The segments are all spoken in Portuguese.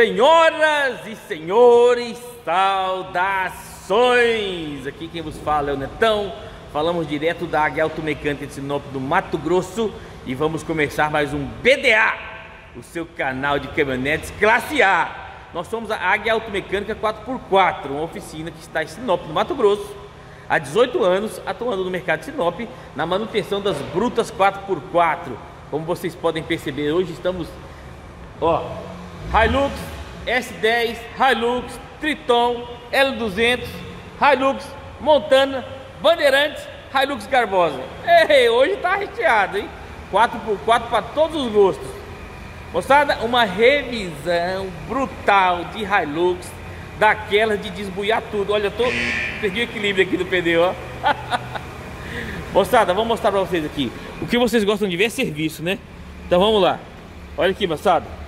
Senhoras e senhores, saudações! Aqui quem vos fala é o Netão. Falamos direto da Águia Automecânica de Sinop do Mato Grosso e vamos começar mais um BDA, o seu canal de caminhonetes classe A. Nós somos a Águia Automecânica 4x4, uma oficina que está em Sinop, no Mato Grosso, há 18 anos, atuando no mercado de Sinop na manutenção das brutas 4x4. Como vocês podem perceber, hoje estamos, ó, Hilux, S10, Hilux, Triton, L200, Hilux, Montana, Bandeirantes, Hilux Garbosa. Ei, hoje tá recheado, hein? 4x4 para todos os gostos. Moçada, uma revisão brutal de Hilux, daquela de desbuiar tudo. Olha, eu tô perdi o equilíbrio aqui do pneu, ó. moçada, vou mostrar para vocês aqui. O que vocês gostam de ver é serviço, né? Então vamos lá. Olha aqui, moçada.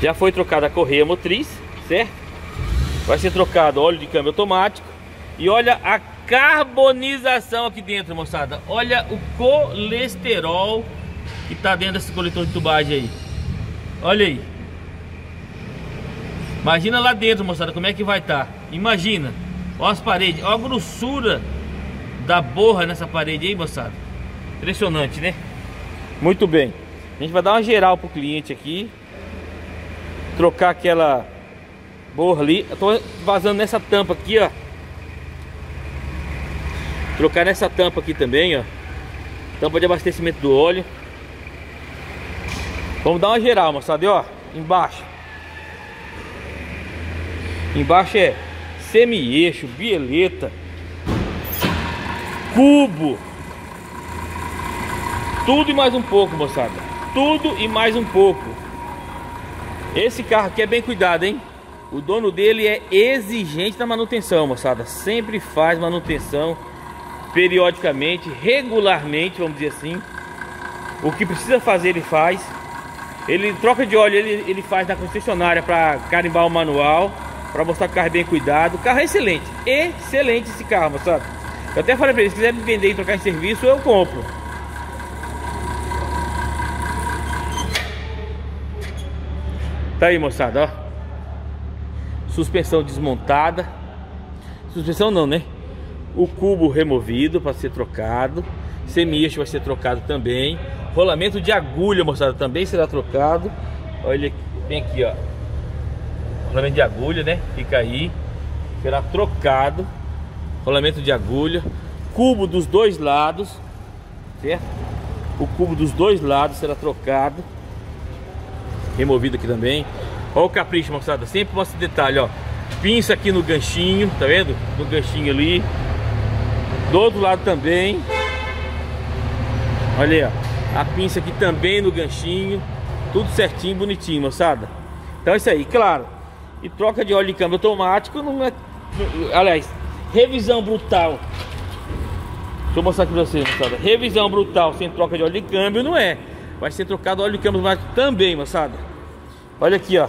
Já foi trocada a correia motriz, certo? Vai ser trocado óleo de câmbio automático. E olha a carbonização aqui dentro, moçada. Olha o colesterol que tá dentro desse coletor de tubagem aí. Olha aí. Imagina lá dentro, moçada, como é que vai estar. Tá. Imagina. Olha as paredes. Olha a grossura da borra nessa parede aí, moçada. Impressionante, né? Muito bem. A gente vai dar uma geral pro cliente aqui trocar aquela borra ali. Eu tô vazando nessa tampa aqui, ó. Trocar nessa tampa aqui também, ó. Tampa de abastecimento do óleo. Vamos dar uma geral, moçada, ó. Embaixo. Embaixo é semi-eixo, bieleta, cubo. Tudo e mais um pouco, moçada. Tudo e mais um pouco. Esse carro aqui é bem cuidado, hein? O dono dele é exigente na manutenção, moçada. Sempre faz manutenção periodicamente, regularmente, vamos dizer assim. O que precisa fazer, ele faz. Ele troca de óleo, ele, ele faz na concessionária para carimbar o manual, para mostrar que o carro é bem cuidado. O carro é excelente, excelente esse carro, moçada. Eu até falei para ele, se quiser me vender e trocar em serviço, eu compro. Tá aí, moçada, ó. Suspensão desmontada. Suspensão não, né? O cubo removido para ser trocado. Semi-eixo vai ser trocado também. Rolamento de agulha, moçada, também será trocado. Olha, bem aqui, ó. Rolamento de agulha, né? Fica aí. Será trocado. Rolamento de agulha. Cubo dos dois lados. Certo? O cubo dos dois lados será trocado removido aqui também. Olha o capricho, moçada. Sempre mostra detalhe, ó. Pinça aqui no ganchinho, tá vendo? No ganchinho ali. Do outro lado também. Olha aí, ó. A pinça aqui também no ganchinho. Tudo certinho, bonitinho, moçada. Então é isso aí, claro. E troca de óleo de câmbio automático não é... Aliás, revisão brutal. Deixa eu mostrar aqui pra vocês, moçada. Revisão brutal sem troca de óleo de câmbio não é. Vai ser trocado óleo de câmbio automático também, moçada. Olha aqui, ó.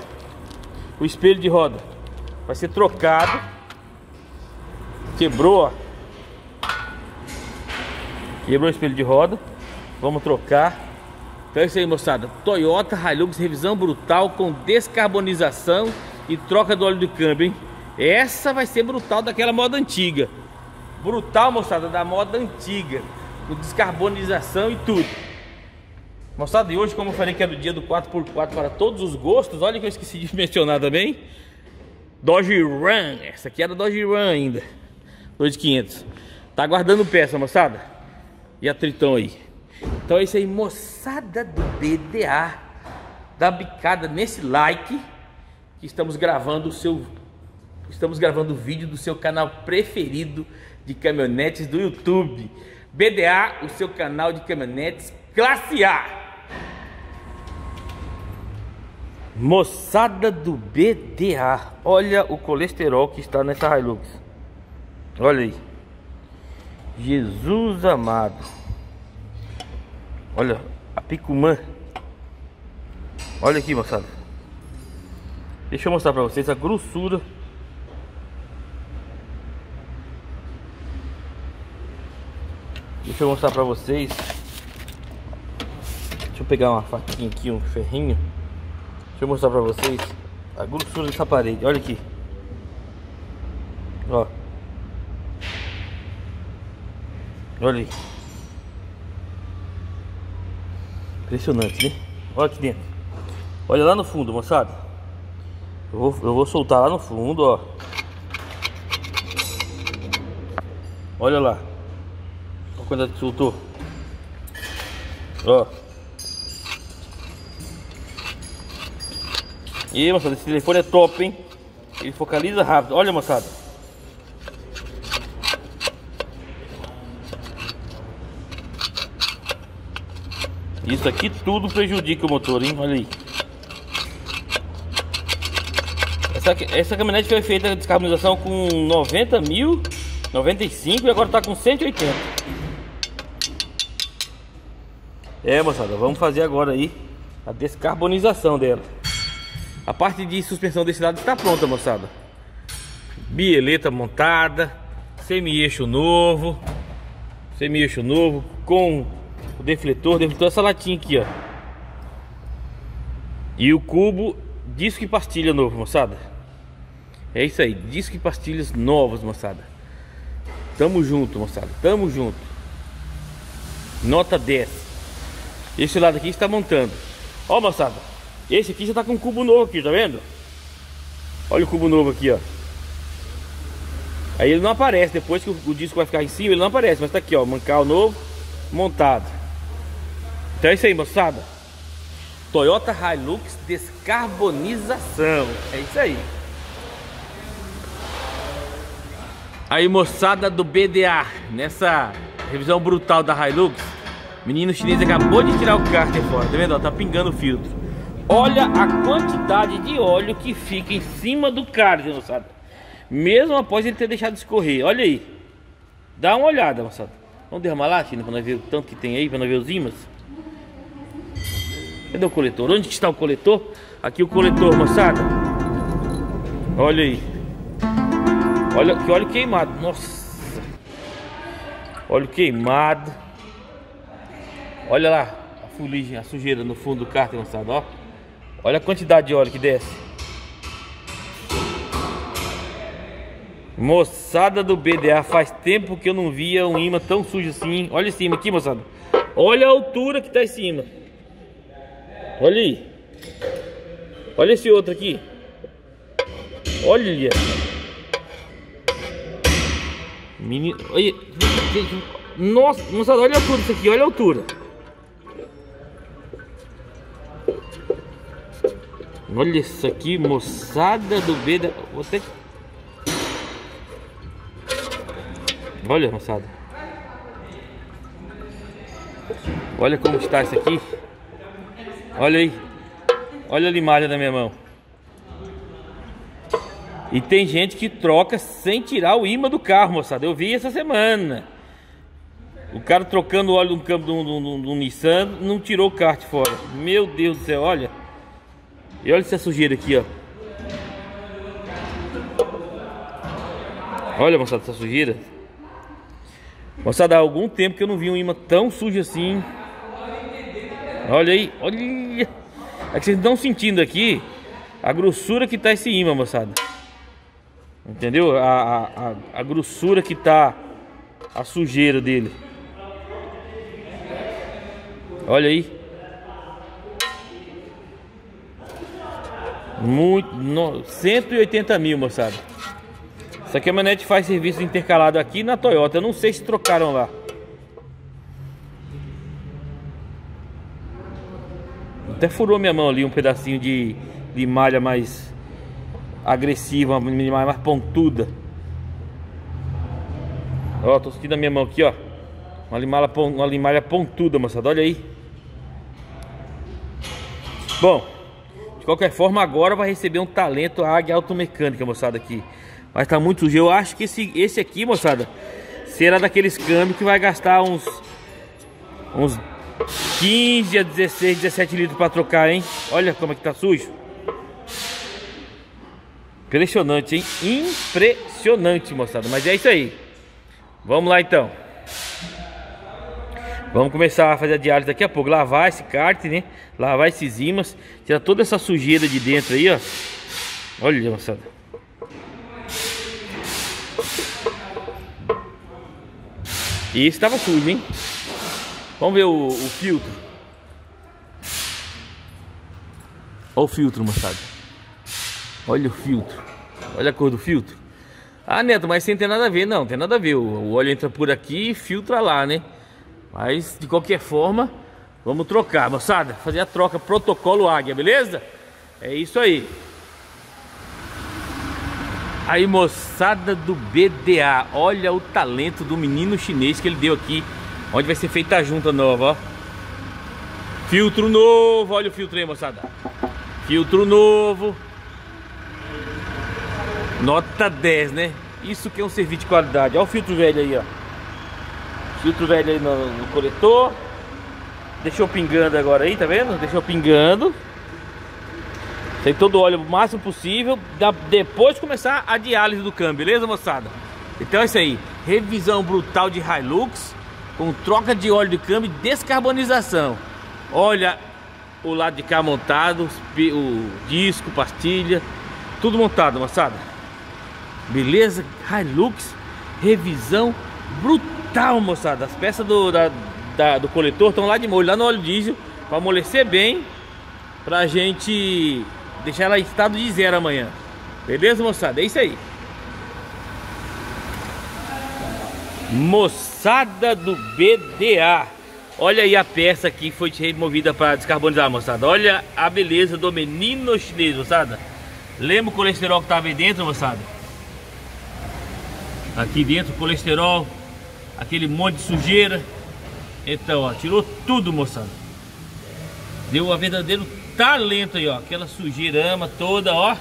O espelho de roda. Vai ser trocado. Quebrou, ó. Quebrou o espelho de roda. Vamos trocar. Então é isso aí, moçada. Toyota Hilux, revisão brutal com descarbonização e troca do óleo do câmbio, hein? Essa vai ser brutal daquela moda antiga. Brutal, moçada, da moda antiga. Com descarbonização e tudo. Moçada, e hoje como eu falei que é do dia do 4x4 para todos os gostos, olha que eu esqueci de mencionar também. Dodge Ram, essa aqui era Dodge Ram ainda. 2500. Tá guardando peça, moçada. E a Triton aí. Então é isso aí, moçada do BDA. Dá bicada nesse like que estamos gravando o seu estamos gravando o vídeo do seu canal preferido de caminhonetes do YouTube. BDA, o seu canal de caminhonetes classe A. Moçada do BDA, olha o colesterol que está nessa Hilux. Olha aí. Jesus amado. Olha a picumã. Olha aqui, moçada. Deixa eu mostrar para vocês a grossura. Deixa eu mostrar para vocês. Deixa eu pegar uma faquinha aqui, um ferrinho. Deixa eu mostrar pra vocês a grossura dessa parede. Olha aqui. Ó. Olha aí. Impressionante, né? Olha aqui dentro. Olha lá no fundo, moçada. Eu vou, eu vou soltar lá no fundo, ó. Olha lá. Olha quando que soltou. Ó. E moçada, esse telefone é top, hein? Ele focaliza rápido. Olha, moçada. Isso aqui tudo prejudica o motor, hein? Olha aí. Essa, essa caminhonete foi feita a descarbonização com 90 mil, 95 e agora está com 180. É, moçada, vamos fazer agora aí a descarbonização dela. A parte de suspensão desse lado está pronta, moçada. Bieleta montada, semi-eixo novo, semi-eixo novo com o defletor, defletor essa latinha aqui, ó. E o cubo disco e pastilha novo, moçada. É isso aí, disco e pastilhas novas, moçada. Tamo junto, moçada. Tamo junto. Nota 10. Esse lado aqui está montando. Ó, moçada. Esse aqui já tá com um cubo novo aqui, tá vendo? Olha o cubo novo aqui, ó. Aí ele não aparece, depois que o, o disco vai ficar em cima, ele não aparece, mas tá aqui, ó, mancal novo, montado. Então é isso aí, moçada. Toyota Hilux descarbonização. É isso aí. Aí, moçada do BDA, nessa revisão brutal da Hilux, menino chinês acabou de tirar o cárter fora, tá vendo? Tá pingando o filtro. Olha a quantidade de óleo que fica em cima do cárter, moçada. Mesmo após ele ter deixado escorrer. Olha aí. Dá uma olhada, moçada. Vamos derramar lá, China, pra nós ver o tanto que tem aí, pra nós ver os ímãs. Cadê o coletor? Onde está o coletor? Aqui o coletor, moçada. Olha aí. Olha que óleo queimado. Nossa. Óleo queimado. Olha lá a fuligem, a sujeira no fundo do cárter, moçada, ó. Olha a quantidade de óleo que desce. Moçada do BDA, faz tempo que eu não via um imã tão sujo assim. Olha em cima aqui, moçada. Olha a altura que tá em cima. Olha aí. Olha esse outro aqui. Olha. Menino, olha. Nossa, moçada, olha a altura disso aqui, olha a altura. Olha isso aqui, moçada do Beda. Vou até... Olha, moçada. Olha como está isso aqui. Olha aí. Olha a limalha da minha mão. E tem gente que troca sem tirar o imã do carro, moçada. Eu vi essa semana. O cara trocando o óleo de um campo de um, Nissan, não tirou o kart fora. Meu Deus do céu, olha. E olha essa sujeira aqui, ó. Olha, moçada, essa sujeira. Moçada, há algum tempo que eu não vi um imã tão sujo assim. Olha aí, olha. É que vocês estão sentindo aqui a grossura que tá esse imã, moçada. Entendeu? A, a, a, grossura que tá a sujeira dele. Olha aí. Muito, no, 180 mil, moçada. Essa caminhonete faz serviço intercalado aqui na Toyota. Eu não sei se trocaram lá. Até furou minha mão ali um pedacinho de, de malha mais agressiva, mais pontuda. Ó, tô sentindo a minha mão aqui, ó. Uma limalha, uma limalha pontuda, moçada. Olha aí. Bom, qualquer forma, agora vai receber um talento a águia automecânica, moçada, aqui. Mas tá muito sujo. Eu acho que esse, esse aqui, moçada, será daqueles câmbios que vai gastar uns... Uns 15 a 16, 17 litros para trocar, hein? Olha como é que tá sujo. Impressionante, hein? Impressionante, moçada. Mas é isso aí. Vamos lá, então. Vamos começar a fazer a diálise daqui a pouco. Lavar esse kart, né? Lavar esses ímãs. Tirar toda essa sujeira de dentro aí, ó. Olha, moçada. E esse tava sujo, hein? Vamos ver o, o filtro. Olha o filtro, moçada. Olha o filtro. Olha a cor do filtro. Ah, Neto, mas sem ter nada a ver. Não, tem nada a ver. O, o óleo entra por aqui e filtra lá, né? Mas, de qualquer forma, vamos trocar, moçada. Fazer a troca protocolo águia, beleza? É isso aí. Aí, moçada do BDA, olha o talento do menino chinês que ele deu aqui, onde vai ser feita a junta nova, ó. Filtro novo, olha o filtro aí, moçada. Filtro novo. Nota 10, né? Isso que é um serviço de qualidade. Olha o filtro velho aí, ó. Filtro velho aí no, no coletor. Deixou pingando agora aí, tá vendo? Deixou pingando. Tem todo o óleo o máximo possível. Depois começar a diálise do câmbio, beleza, moçada? Então é isso aí. Revisão brutal de Hilux. Com troca de óleo de câmbio e descarbonização. Olha o lado de cá montado. O disco, pastilha. Tudo montado, moçada. Beleza? Hilux. Revisão brutal, moçada. As peças do, da, da, do coletor estão lá de molho, lá no óleo diesel. Para amolecer bem. Pra gente Deixar ela em estado de zero amanhã. Beleza, moçada? É isso aí. Moçada do BDA. Olha aí a peça que foi removida para descarbonizar, moçada. Olha a beleza do menino chinês, moçada. Lembra o colesterol que estava aí dentro, moçada? Aqui dentro, colesterol, aquele monte de sujeira. Então, ó, tirou tudo, moçada. Deu a verdadeiro talento aí, ó. Aquela sujeirama toda, ó.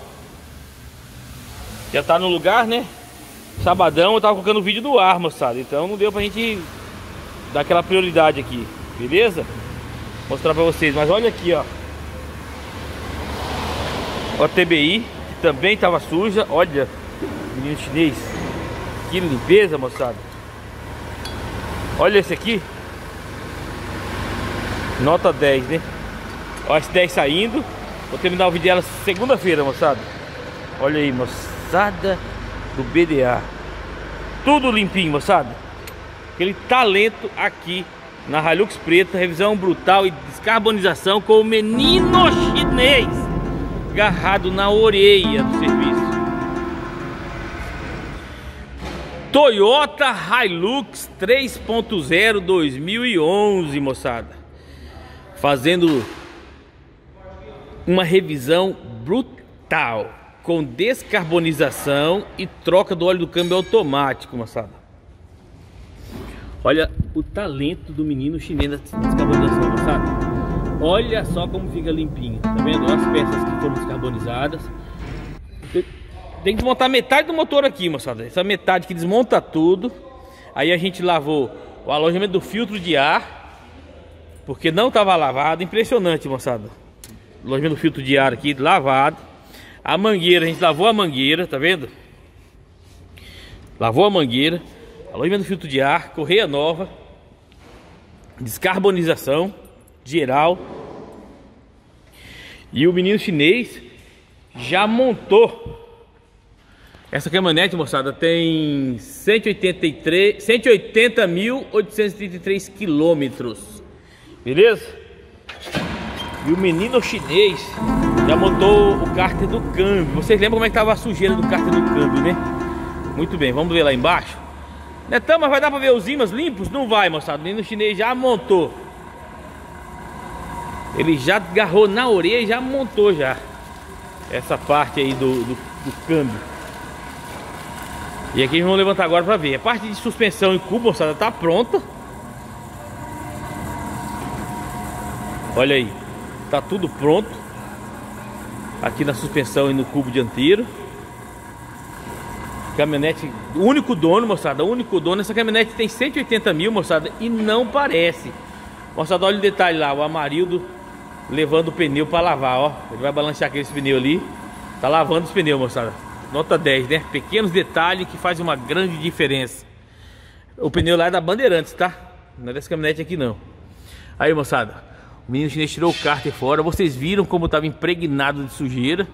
Já tá no lugar, né? Sabadão eu tava colocando o vídeo do ar, moçada. Então não deu pra gente dar aquela prioridade aqui. Beleza? Vou mostrar pra vocês. Mas olha aqui, ó. Ó a TBI, que também tava suja. Olha, menino chinês. Que limpeza, moçada. Olha esse aqui. Nota 10, né? Ó, as 10 saindo. Vou terminar o vídeo dela segunda-feira, moçada. Olha aí, moçada do BDA. Tudo limpinho, moçada. Aquele talento aqui na Hilux preta, revisão brutal e descarbonização com o menino chinês agarrado na orelha do serviço. Toyota Hilux 3.0 2011, moçada. Fazendo uma revisão brutal com descarbonização e troca do óleo do câmbio automático, moçada. Olha o talento do menino chinês da descarbonização, moçada. Olha só como fica limpinho. Tá vendo? As peças que foram descarbonizadas. Tem que desmontar metade do motor aqui, moçada. Essa metade que desmonta tudo. Aí a gente lavou o alojamento do filtro de ar. Porque não estava lavado. Impressionante, moçada lojinha do filtro de ar aqui, lavado. A mangueira, a gente lavou a mangueira, tá vendo? Lavou a mangueira. A lojinha do filtro de ar, correia nova. Descarbonização geral. E o menino chinês já montou essa caminhonete, moçada, tem 183, 180.833 quilômetros. Beleza? E o menino chinês já montou o cárter do câmbio. Vocês lembram como é que tava a sujeira do cárter do câmbio, né? Muito bem, vamos ver lá embaixo. Netão, mas vai dar pra ver os ímãs limpos? Não vai, moçada. O menino chinês já montou. Ele já agarrou na orelha e já montou já. Essa parte aí do, do, do câmbio. E aqui vamos levantar agora pra ver. A parte de suspensão e cubo, moçada, tá pronta. Olha aí. Tá tudo pronto. Aqui na suspensão e no cubo dianteiro. Caminhonete, único dono, moçada, único dono. Essa caminhonete tem 180 mil, moçada, e não parece. Moçada, olha o detalhe lá, o Amarildo levando o pneu para lavar, ó. Ele vai balancear aquele pneu ali. Tá lavando os pneus, moçada. Nota 10, né? Pequenos detalhes que fazem uma grande diferença. O pneu lá é da Bandeirantes, tá? Não é dessa caminhonete aqui não. Aí, moçada. O menino chinês tirou o cárter fora. Vocês viram como estava impregnado de sujeira.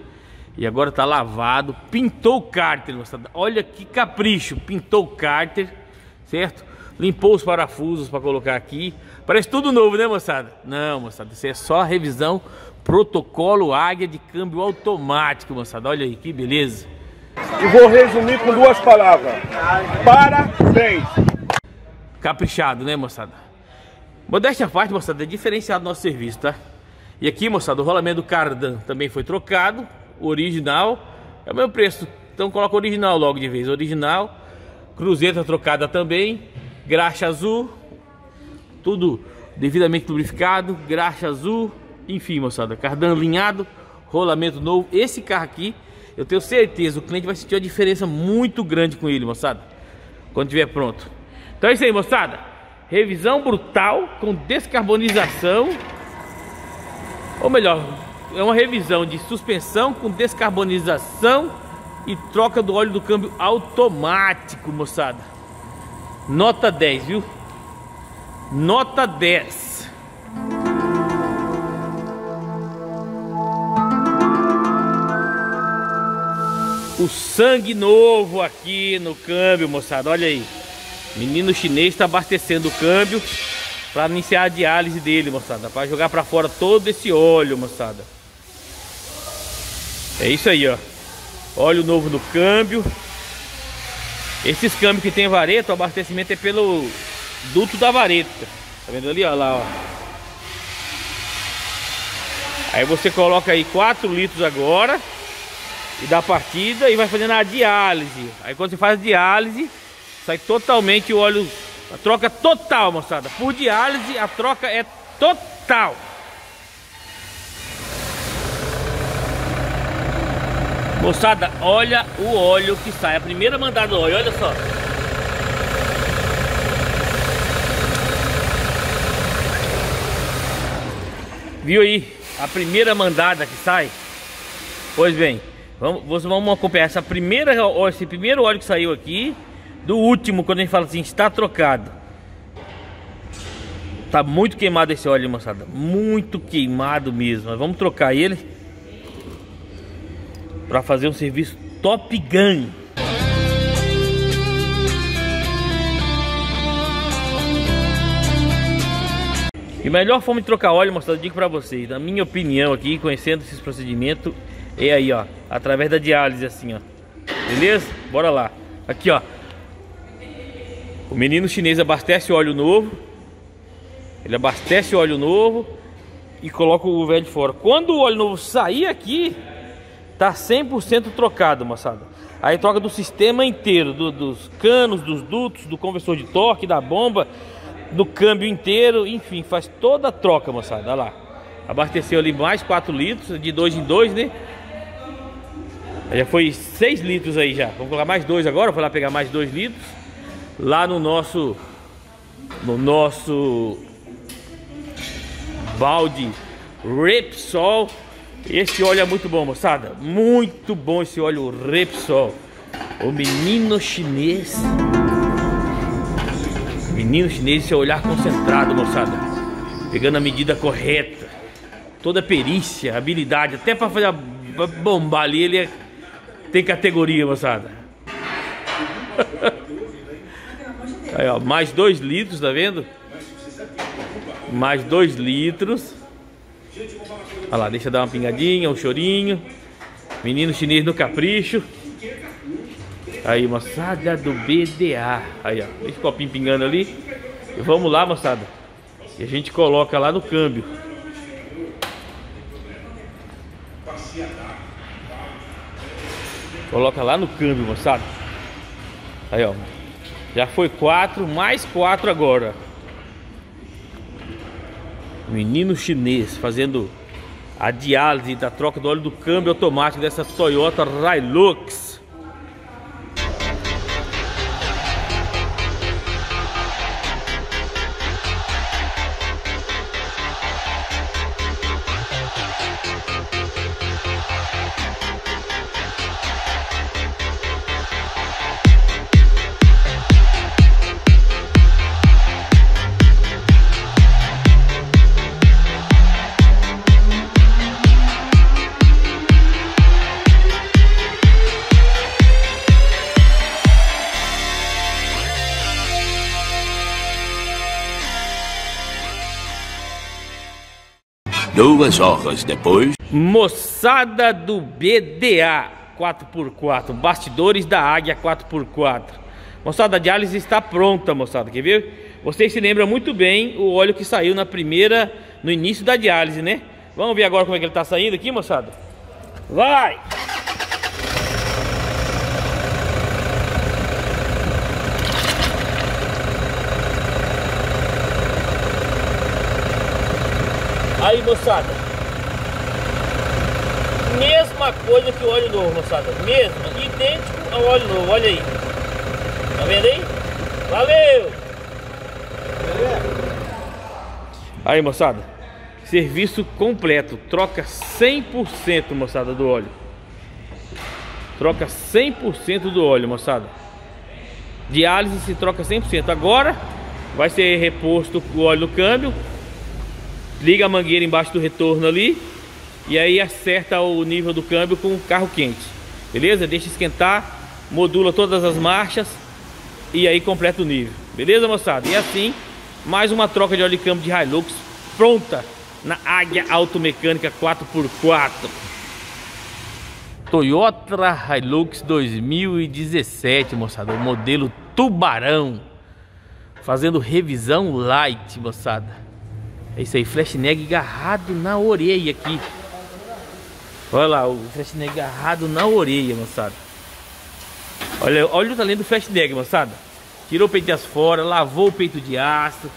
E agora está lavado. Pintou o cárter, moçada. Olha que capricho. Pintou o cárter, certo? Limpou os parafusos para colocar aqui. Parece tudo novo, né, moçada? Não, moçada. Isso é só revisão protocolo Águia de câmbio automático, moçada. Olha aí, que beleza. E vou resumir com duas palavras. Parabéns. Caprichado, né, moçada? Modéstia à parte, moçada, é diferenciado nosso serviço, tá? E aqui, moçada, o rolamento do cardan também foi trocado. Original. É o mesmo preço. Então coloca original logo de vez. Original. Cruzeta trocada também. Graxa azul. Tudo devidamente lubrificado. Graxa azul. Enfim, moçada. Cardan alinhado. Rolamento novo. Esse carro aqui, eu tenho certeza, o cliente vai sentir uma diferença muito grande com ele, moçada. Quando estiver pronto. Então é isso aí, moçada. Revisão brutal com descarbonização. Ou melhor, é uma revisão de suspensão com descarbonização e troca do óleo do câmbio automático, moçada. Nota 10, viu? Nota 10. O sangue novo aqui no câmbio, moçada. Olha aí. Menino chinês está abastecendo o câmbio para iniciar a diálise dele, moçada. Para jogar para fora todo esse óleo, moçada. É isso aí, ó. Óleo novo no câmbio. Esses câmbios que tem vareta, o abastecimento é pelo duto da vareta. Tá vendo ali, ó lá, ó. Aí você coloca aí 4 litros agora e dá partida e vai fazendo a diálise. Aí quando você faz diálise, sai totalmente o óleo, a troca total, moçada. Por diálise, a troca é total. Moçada, olha o óleo que sai. A primeira mandada do óleo, olha só. Viu aí? A primeira mandada que sai. Pois bem, vamos, vamos acompanhar essa primeira, esse primeiro óleo que saiu aqui. Do último, quando a gente fala assim, está trocado. Tá muito queimado esse óleo, moçada. Muito queimado mesmo. Vamos trocar ele para fazer um serviço Top Gun. E a melhor forma de trocar óleo, mostrado, digo para vocês, na minha opinião aqui, conhecendo esses procedimentos, é aí, ó, através da diálise assim, ó. Beleza? Bora lá. Aqui, ó. O menino chinês abastece óleo novo. Ele abastece óleo novo e coloca o velho fora. Quando o óleo novo sair aqui, Tá 100% trocado, moçada. Aí troca do sistema inteiro, do, dos canos, dos dutos, do conversor de torque, da bomba, do câmbio inteiro, enfim, faz toda a troca, moçada. Olha lá. Abasteceu ali mais 4 litros, de 2 em 2, né? Já foi 6 litros aí já. Vamos colocar mais 2 agora, vou lá pegar mais 2 litros. Lá no nosso no nosso balde Repsol esse óleo é muito bom, moçada. Muito bom esse óleo Repsol. O menino chinês. Menino chinês, esse olhar concentrado, moçada. Pegando a medida correta. Toda perícia, habilidade. Até para fazer pra bombar ali, ele é... tem categoria, moçada. Aí, ó, mais dois litros, tá vendo? Mais dois litros. Olha lá, deixa dar uma pingadinha, um chorinho. Menino chinês no capricho. Aí, moçada do BDA. Aí, ó. Deixa o copinho pingando ali. Vamos lá, moçada. E a gente coloca lá no câmbio. Coloca lá no câmbio, moçada. Aí, ó. Já foi quatro, mais quatro agora. Menino chinês fazendo a diálise da troca do óleo do câmbio automático dessa Toyota Hilux. Duas horas depois. Moçada do BDA 4x4, bastidores da Águia 4x4. Moçada, a diálise está pronta, moçada, quer ver? Vocês se lembram muito bem o óleo que saiu na primeira, no início da diálise, né? Vamos ver agora como é que ele está saindo aqui, moçada? Vai! Aí, moçada. Mesma coisa que o óleo novo, moçada. Mesma, idêntico ao óleo novo. Olha aí. Tá vendo aí? Valeu! Aí, moçada. Serviço completo. Troca 100%, moçada, do óleo. Troca 100% do óleo, moçada. Diálise se troca 100%. Agora vai ser reposto o óleo no câmbio liga a mangueira embaixo do retorno ali e aí acerta o nível do câmbio com o carro quente. Beleza? Deixa esquentar, modula todas as marchas e aí completa o nível. Beleza, moçada? E assim, mais uma troca de óleo de câmbio de Hilux pronta na Águia Automecânica 4x4. Toyota Hilux 2017, moçada, o modelo Tubarão. Fazendo revisão light, moçada. É isso aí, Flashneck agarrado na orelha aqui. Olha lá, o Flashneck agarrado na orelha, moçada. Olha, olha o talento do Flashneck, moçada. Tirou o peito de aço fora, lavou o peito de aço.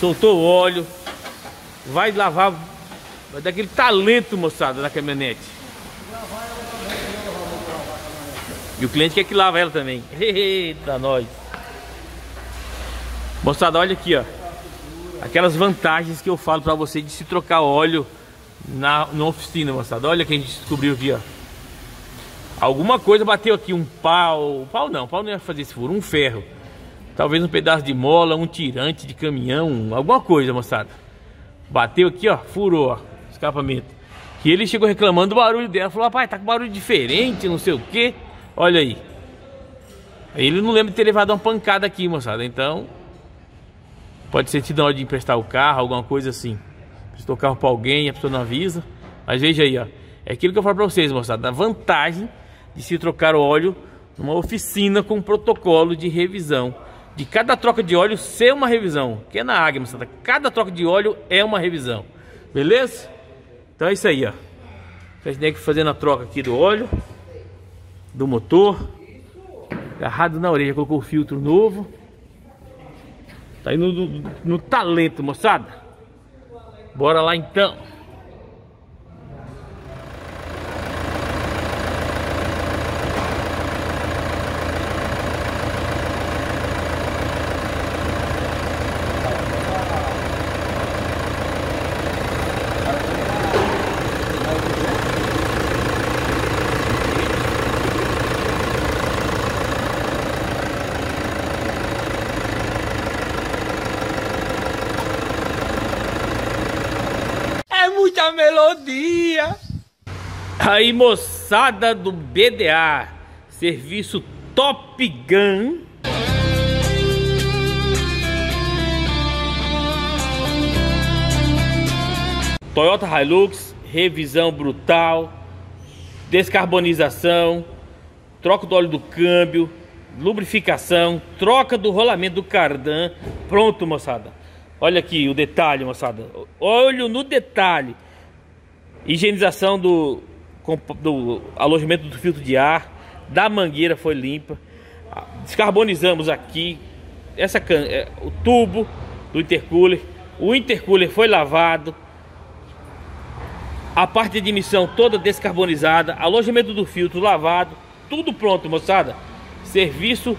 Soltou o óleo. Vai lavar. Vai dar aquele talento, moçada, na caminhonete. E o cliente quer que lava ela também. Eita, nós. Moçada, olha aqui, ó aquelas vantagens que eu falo para você de se trocar óleo na, na oficina, moçada. Olha que a gente descobriu aqui, ó. Alguma coisa bateu aqui, um pau. Pau não, pau não ia fazer esse furo, um ferro. Talvez um pedaço de mola, um tirante de caminhão, alguma coisa, moçada. Bateu aqui, ó, furou, ó, escapamento. E ele chegou reclamando do barulho dela. Falou, rapaz, tá com barulho diferente, não sei o que. Olha aí. Ele não lembra de ter levado uma pancada aqui, moçada. Então, Pode ser tido na hora de emprestar o carro, alguma coisa assim. Prestou o carro para alguém, a pessoa não avisa. Mas veja aí, ó. É aquilo que eu falo para vocês, moçada. A vantagem de se trocar o óleo numa oficina com protocolo de revisão. De cada troca de óleo ser uma revisão. Que é na águia, moçada. Cada troca de óleo é uma revisão. Beleza? Então é isso aí, ó. Fastneck fazendo a troca aqui do óleo. Do motor. Agarrado na orelha, colocou o filtro novo. Tá indo no, no talento, moçada. Bora lá então. Melodia. Aí, moçada do BDA, serviço Top Gun. Toyota Hilux, revisão brutal, descarbonização, troca do óleo do câmbio, lubrificação, troca do rolamento do cardan. Pronto, moçada. Olha aqui o detalhe, moçada. Olho no detalhe. Higienização do, do alojamento do filtro de ar, da mangueira foi limpa. Descarbonizamos aqui essa é, o tubo do intercooler. O intercooler foi lavado. A parte de admissão toda descarbonizada, alojamento do filtro lavado, tudo pronto, moçada. Serviço,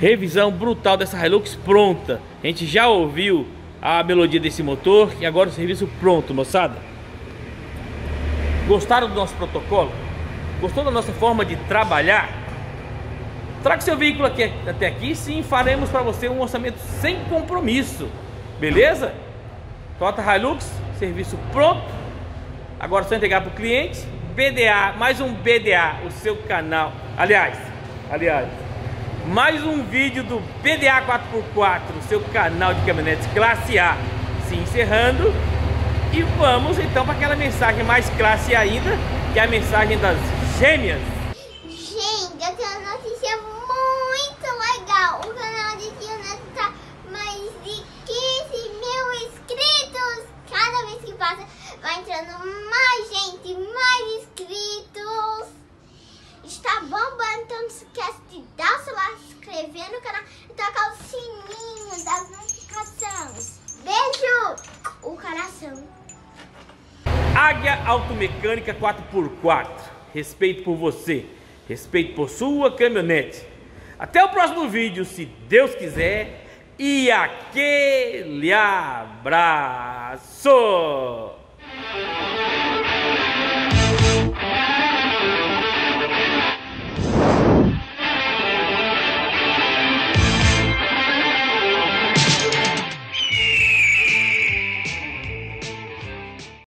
revisão brutal dessa Hilux pronta. A gente já ouviu a melodia desse motor e agora o serviço pronto, moçada. Gostaram do nosso protocolo? Gostou da nossa forma de trabalhar? Traga seu veículo aqui, até aqui, sim, faremos para você um orçamento sem compromisso. Beleza? Toyota Hilux, serviço pronto. Agora só entregar para o cliente. BDA, mais um BDA, o seu canal. Aliás, aliás, mais um vídeo do PDA 4x4, seu canal de caminhonetes classe A, se encerrando. E vamos então para aquela mensagem mais classe ainda, que é a mensagem das gêmeas. Gente, eu tenho uma notícia muito legal. O canal de Tia Neto tá mais de 15 mil inscritos. Cada vez que passa, vai entrando mais gente, mais inscritos. Está bombando, então não se esquece de dar o seu like, se inscrever no canal e tocar o sininho das notificações. Beijo! O coração. Águia Automecânica 4x4. Respeito por você. Respeito por sua caminhonete. Até o próximo vídeo, se Deus quiser. E aquele abraço!